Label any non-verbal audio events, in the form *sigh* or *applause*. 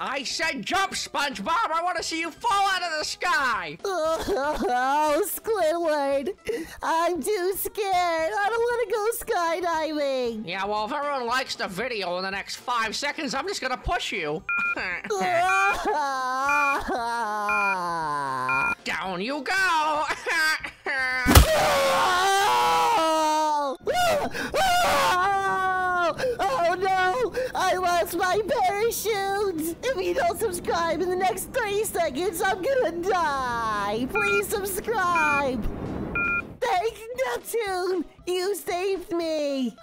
I said jump, SpongeBob. I want to see you fall out of the sky. *laughs* Oh, Squidward, I'm too scared. I don't want to go skydiving. Yeah, well, if everyone likes the video in the next five seconds, I'm just gonna push you. *laughs* Down you go. oh! *laughs* oh no! I lost my parachute! If you don't subscribe in the next 30 seconds, I'm gonna die! Please subscribe! Thank Neptune! You saved me!